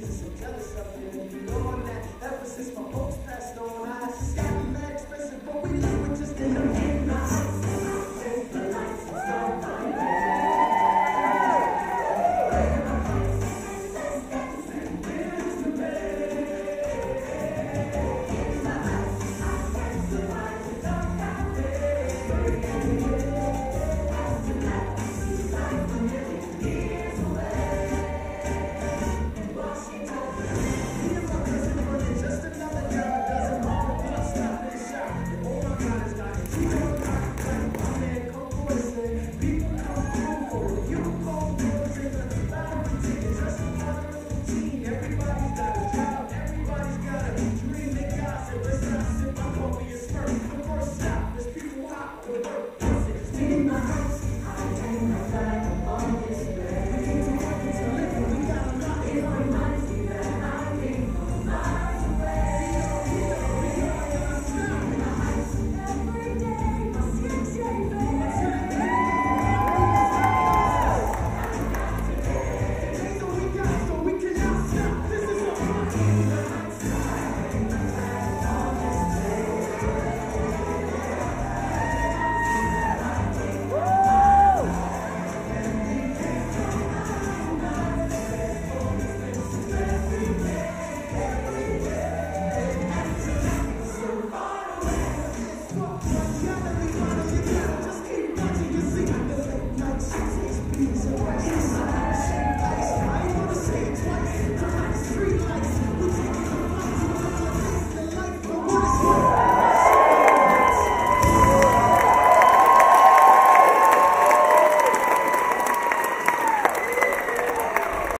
listening to that a lot. Everybody's got a dream, they gossip, but stop, there's people out with work. Listen, in my house,